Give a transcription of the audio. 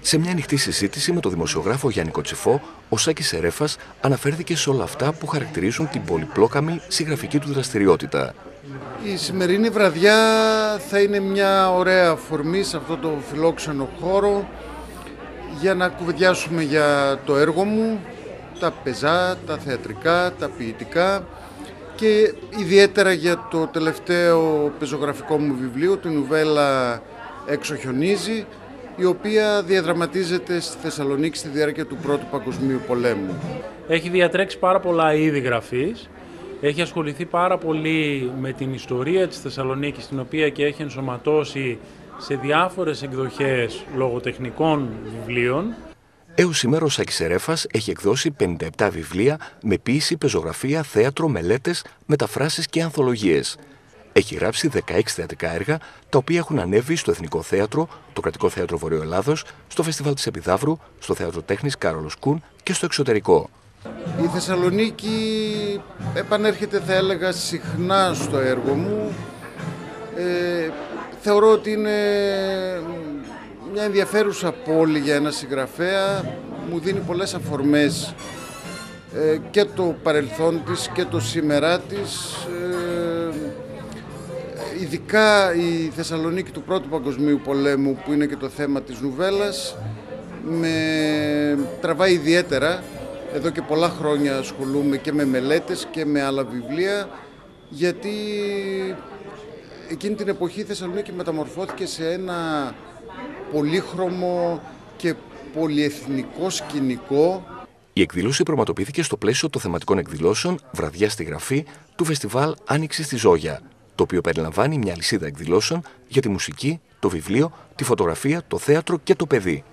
Σε μια ανοιχτή συζήτηση με τον δημοσιογράφο Γιάννη Κοτσιφό, ο Σάκης Σερέφας αναφέρθηκε σε όλα αυτά που χαρακτηρίζουν την πολυπλόκαμη συγγραφική του δραστηριότητα. Η σημερινή βραδιά θα είναι μια ωραία αφορμή σε αυτό το φιλόξενο χώρο για να κουβεντιάσουμε για το έργο μου, τα πεζά, τα θεατρικά, τα ποιητικά και ιδιαίτερα για το τελευταίο πεζογραφικό μου βιβλίο, την νουβέλα «Έξω χιονίζει», η οποία διαδραματίζεται στη Θεσσαλονίκη στη διάρκεια του Πρώτου Παγκοσμίου Πολέμου. Έχει διατρέξει πάρα πολλά είδη γραφής. Έχει ασχοληθεί πάρα πολύ με την ιστορία της Θεσσαλονίκης, την οποία και έχει ενσωματώσει σε διάφορες εκδοχές λογοτεχνικών βιβλίων. Έως σήμερα ο Σάκης Ερέφας έχει εκδώσει 57 βιβλία με ποίηση, πεζογραφία, θέατρο, μελέτες, μεταφράσεις και ανθολογίες. Έχει γράψει 16 θεατρικά έργα, τα οποία έχουν ανέβει στο Εθνικό Θέατρο, το Κρατικό Θέατρο Βορειοελλάδος, στο Φεστιβάλ της Επιδαύρου, στο Θέατρο Τέχνης Κάρολος Κούν και στο εξωτερικό. Η Θεσσαλονίκη επανέρχεται θα έλεγα συχνά στο έργο μου. Ε, θεωρώ ότι είναι μια ενδιαφέρουσα πόλη για ένα συγγραφέα. Μου δίνει πολλές αφορμές ε, και το παρελθόν της και το σήμερά της. Ε, ειδικά η Θεσσαλονίκη του Πρώτου Παγκοσμίου Πολέμου που είναι και το θέμα της νουβέλας με τραβάει ιδιαίτερα. Εδώ και πολλά χρόνια ασχολούμαι και με μελέτες και με άλλα βιβλία γιατί εκείνη την εποχή η Θεσσαλονίκη μεταμορφώθηκε σε ένα πολύχρωμο και πολυεθνικό σκηνικό. Η εκδήλωση πραγματοποιήθηκε στο πλαίσιο των θεματικών εκδηλώσεων Βραδιά στη Γραφή του Φεστιβάλ Άνοιξης στη Ζόγια, το οποίο περιλαμβάνει μια λυσίδα εκδηλώσεων για τη μουσική, το βιβλίο, τη φωτογραφία, το θέατρο και το παιδί.